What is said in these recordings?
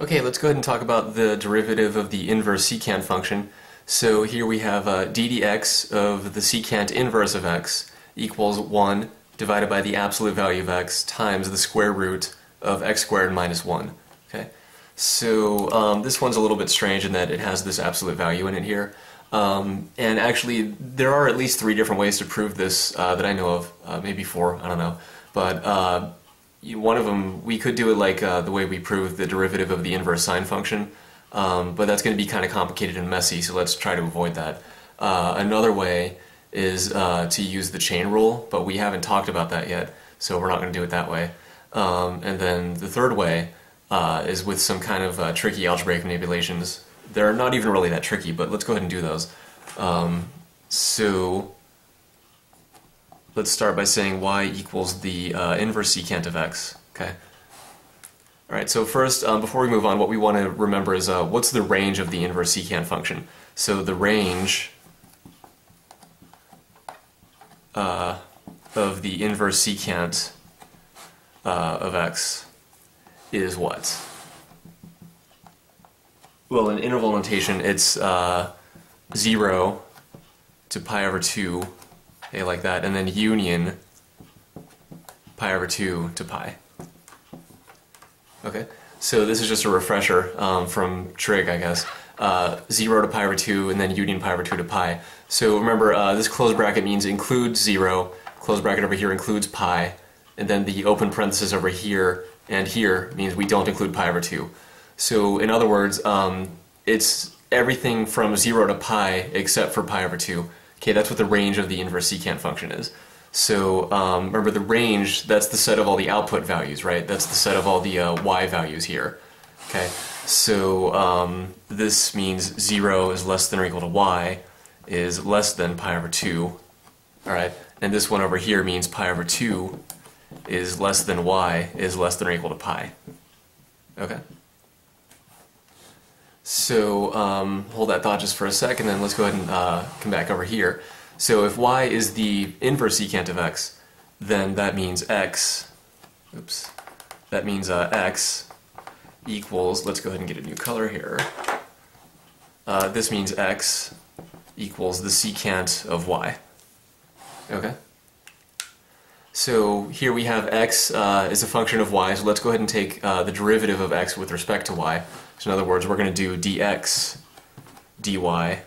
Okay, let's go ahead and talk about the derivative of the inverse secant function. So here we have uh, d dx of the secant inverse of x equals 1 divided by the absolute value of x times the square root of x squared minus 1. Okay, So um, this one's a little bit strange in that it has this absolute value in it here. Um, and actually, there are at least three different ways to prove this uh, that I know of, uh, maybe four, I don't know. But uh, one of them, we could do it like uh, the way we prove the derivative of the inverse sine function, um, but that's going to be kind of complicated and messy, so let's try to avoid that. Uh, another way is uh, to use the chain rule, but we haven't talked about that yet, so we're not going to do it that way. Um, and then the third way uh, is with some kind of uh, tricky algebraic manipulations. They're not even really that tricky, but let's go ahead and do those. Um, so let's start by saying y equals the uh, inverse secant of x. Okay. All right. So first, um, before we move on, what we want to remember is uh, what's the range of the inverse secant function. So the range uh, of the inverse secant uh, of x is what? Well, in interval notation, it's uh, 0 to pi over 2 okay, like that, and then union pi over 2 to pi. Okay, so this is just a refresher um, from trig, I guess. Uh, 0 to pi over 2, and then union pi over 2 to pi. So remember, uh, this closed bracket means includes 0, closed bracket over here includes pi, and then the open parenthesis over here and here means we don't include pi over 2. So in other words, um, it's everything from 0 to pi except for pi over 2. Okay, that's what the range of the inverse secant function is. So um, remember the range, that's the set of all the output values, right? That's the set of all the uh, y values here. Okay, so um, this means 0 is less than or equal to y is less than pi over 2. All right, and this one over here means pi over 2 is less than y is less than or equal to pi. Okay? So um, hold that thought just for a second, then let's go ahead and uh, come back over here. So if y is the inverse secant of x, then that means x, oops, that means uh, x equals, let's go ahead and get a new color here. Uh, this means x equals the secant of y. Okay? So here we have x uh, is a function of y, so let's go ahead and take uh, the derivative of x with respect to y. So in other words, we're going to do dx dy.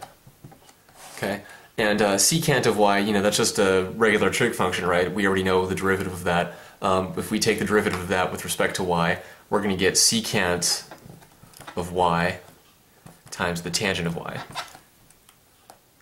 Okay, and uh, secant of y, you know, that's just a regular trig function, right? We already know the derivative of that. Um, if we take the derivative of that with respect to y, we're going to get secant of y times the tangent of y.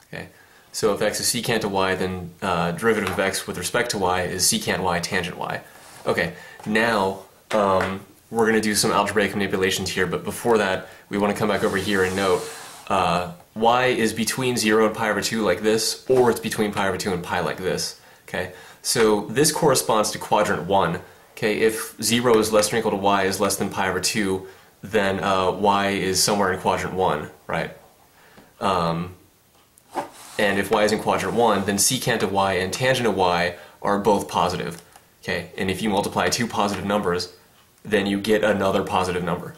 Okay, so if x is secant of y, then uh, derivative of x with respect to y is secant y tangent y. Okay, now um, we're going to do some algebraic manipulations here, but before that, we want to come back over here and note uh, y is between 0 and pi over 2 like this, or it's between pi over 2 and pi like this. Okay, so this corresponds to quadrant 1. Okay, if 0 is less than or equal to y is less than pi over 2, then uh, y is somewhere in quadrant 1, right? Um, and if y is in quadrant 1, then secant of y and tangent of y are both positive. Okay, and if you multiply two positive numbers, then you get another positive number.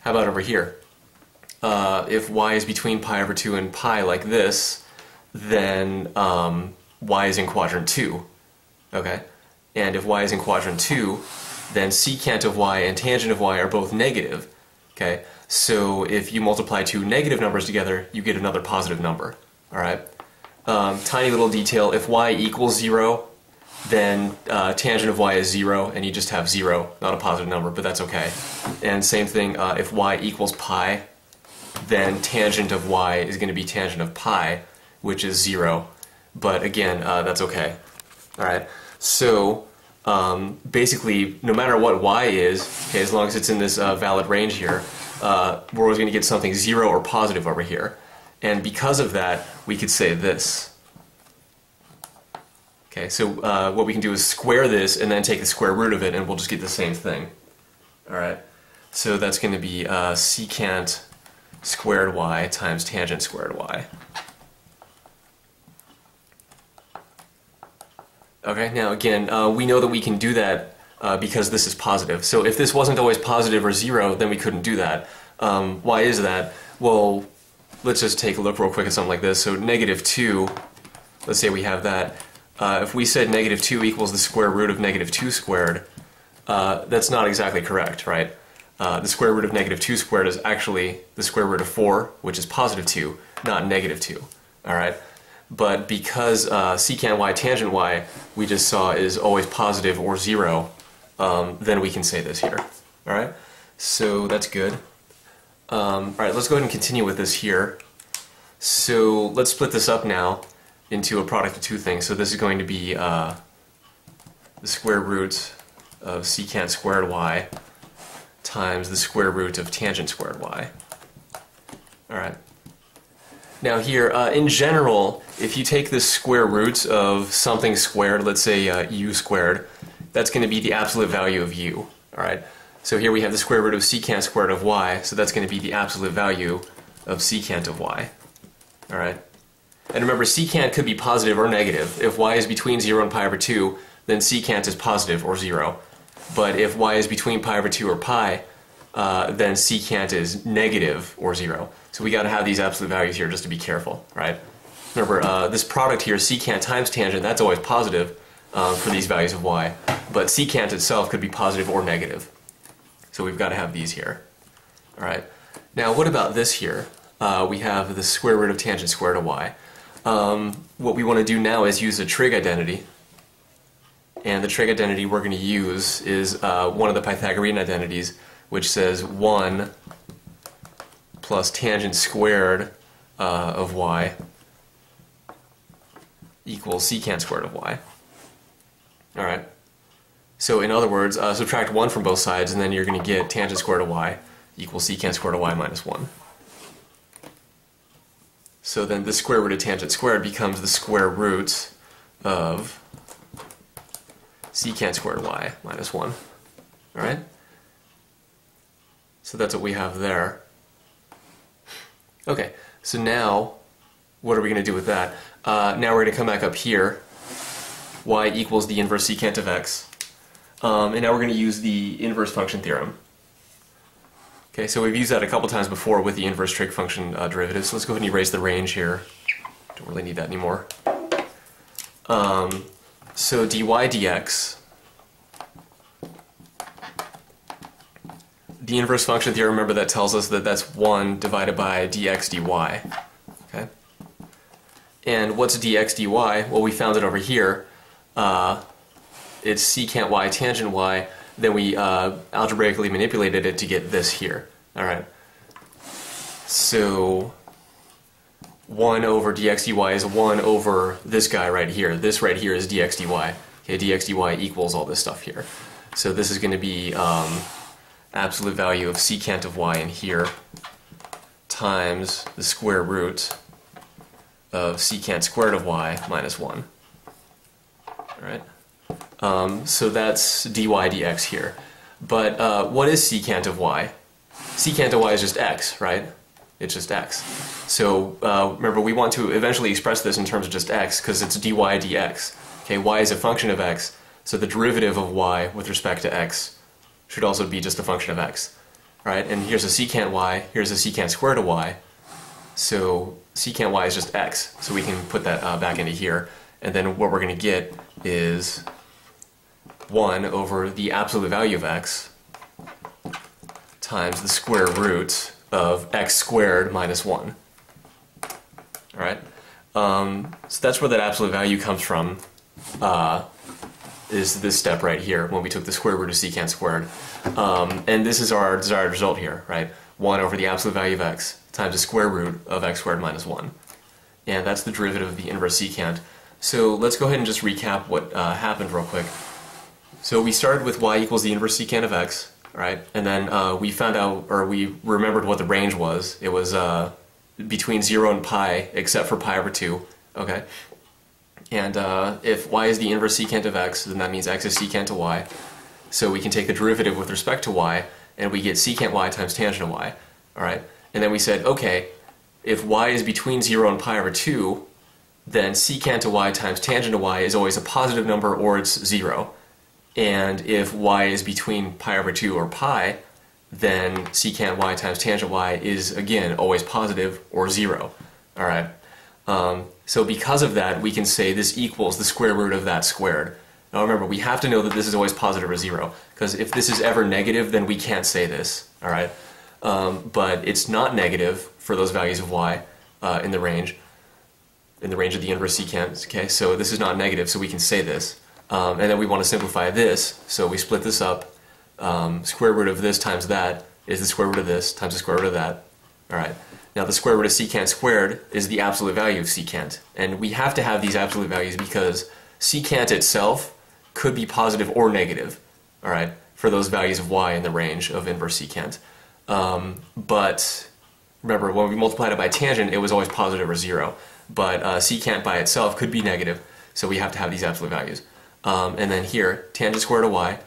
How about over here? Uh, if y is between pi over 2 and pi like this, then um, y is in quadrant 2. Okay? And if y is in quadrant 2, then secant of y and tangent of y are both negative. Okay? So if you multiply two negative numbers together, you get another positive number. Alright? Um, tiny little detail, if y equals 0, then uh, tangent of y is 0, and you just have 0, not a positive number, but that's okay. And same thing, uh, if y equals pi, then tangent of y is going to be tangent of pi, which is 0. But again, uh, that's okay. Alright, so um, basically, no matter what y is, okay, as long as it's in this uh, valid range here, uh, we're always going to get something 0 or positive over here. And because of that, we could say this. Okay, so uh, what we can do is square this and then take the square root of it and we'll just get the same thing. Alright, so that's going to be uh, secant squared y times tangent squared y. Okay, now again, uh, we know that we can do that uh, because this is positive. So if this wasn't always positive or zero, then we couldn't do that. Um, why is that? Well, let's just take a look real quick at something like this. So negative 2, let's say we have that. Uh, if we said negative 2 equals the square root of negative 2 squared, uh, that's not exactly correct, right? Uh, the square root of negative 2 squared is actually the square root of 4, which is positive 2, not negative 2, all right? But because uh, secant y tangent y, we just saw is always positive or 0, um, then we can say this here, all right? So that's good. Um, all right, let's go ahead and continue with this here. So let's split this up now into a product of two things. So this is going to be uh, the square root of secant squared y times the square root of tangent squared y. All right. Now here, uh, in general, if you take the square roots of something squared, let's say uh, u squared, that's going to be the absolute value of u. All right. So here we have the square root of secant squared of y, so that's going to be the absolute value of secant of y. All right. And remember, secant could be positive or negative. If y is between 0 and pi over 2, then secant is positive or 0. But if y is between pi over 2 or pi, uh, then secant is negative or 0. So we got to have these absolute values here just to be careful, right? Remember, uh, this product here, secant times tangent, that's always positive um, for these values of y. But secant itself could be positive or negative. So we've got to have these here. All right. Now, what about this here? Uh, we have the square root of tangent squared of y. Um, what we want to do now is use a trig identity. And the trig identity we're going to use is uh, one of the Pythagorean identities, which says 1 plus tangent squared uh, of y equals secant squared of y. All right. So in other words, uh, subtract 1 from both sides, and then you're going to get tangent squared of y equals secant squared of y minus 1. So then the square root of tangent squared becomes the square root of secant squared y minus 1. Alright? So that's what we have there. Okay, so now, what are we going to do with that? Uh, now we're going to come back up here. y equals the inverse secant of x um, and now we're going to use the inverse function theorem. Okay, so we've used that a couple times before with the inverse trig function uh, derivative, so let's go ahead and erase the range here. Don't really need that anymore. Um, so dy dx, the inverse function theorem, remember that tells us that that's 1 divided by dx dy. Okay? And what's dx dy? Well, we found it over here. Uh, it's secant y tangent y, then we uh, algebraically manipulated it to get this here. All right. So 1 over dx dy is 1 over this guy right here. This right here is dx dy. Okay, dx dy equals all this stuff here. So this is going to be um, absolute value of secant of y in here times the square root of secant squared of y minus 1. All right. Um, so that's dy dx here. But uh, what is secant of y? Secant of y is just x, right? It's just x. So uh, remember, we want to eventually express this in terms of just x because it's dy dx. Okay, y is a function of x, so the derivative of y with respect to x should also be just a function of x. Right? And here's a secant y, here's a secant squared of y. So secant y is just x, so we can put that uh, back into here. And then what we're going to get is 1 over the absolute value of x times the square root of x squared minus 1. Alright? Um, so that's where that absolute value comes from, uh, is this step right here, when we took the square root of secant squared. Um, and this is our desired result here, right? 1 over the absolute value of x times the square root of x squared minus 1. And that's the derivative of the inverse secant. So let's go ahead and just recap what uh, happened real quick. So we started with y equals the inverse secant of x, right? And then uh, we found out, or we remembered what the range was. It was uh, between 0 and pi, except for pi over 2, okay? And uh, if y is the inverse secant of x, then that means x is secant of y. So we can take the derivative with respect to y, and we get secant y times tangent of y, all right? And then we said, okay, if y is between 0 and pi over 2, then secant of y times tangent of y is always a positive number or it's 0 And if y is between pi over 2 or pi, then secant y times tangent y is, again, always positive or 0. All right. Um, so because of that, we can say this equals the square root of that squared. Now remember, we have to know that this is always positive or 0, because if this is ever negative, then we can't say this. All right. Um, but it's not negative for those values of y uh, in the range, in the range of the inverse secant. Okay, so this is not negative, so we can say this. Um, and then we want to simplify this, so we split this up. Um, square root of this times that is the square root of this times the square root of that. All right. Now the square root of secant squared is the absolute value of secant, and we have to have these absolute values because secant itself could be positive or negative. All right, for those values of y in the range of inverse secant. Um, but remember, when we multiplied it by tangent, it was always positive or zero. But uh, secant by itself could be negative, so we have to have these absolute values. Um, and then here, tangent squared of y,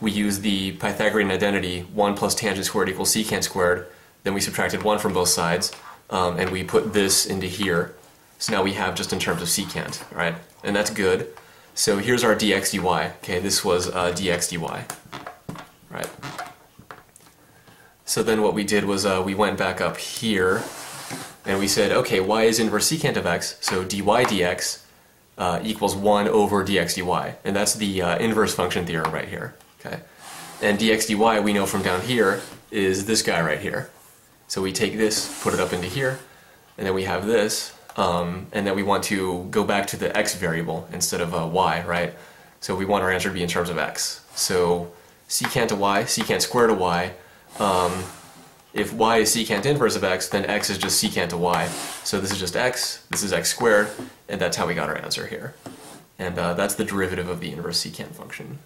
we use the Pythagorean identity 1 plus tangent squared equals secant squared. Then we subtracted 1 from both sides, um, and we put this into here. So now we have just in terms of secant, right? And that's good. So here's our dx dy. Okay, this was uh, dx dy, right? So then what we did was uh, we went back up here and we said, okay, y is inverse secant of x, so dy dx uh, equals 1 over dx dy. And that's the uh, inverse function theorem right here. Okay, And dx dy we know from down here is this guy right here. So we take this, put it up into here, and then we have this, um, and then we want to go back to the x variable instead of uh, y, right? So we want our answer to be in terms of x. So secant to y, secant squared of y, um, if y is secant inverse of x, then x is just secant of y. So this is just x, this is x squared, and that's how we got our answer here. And uh, that's the derivative of the inverse secant function.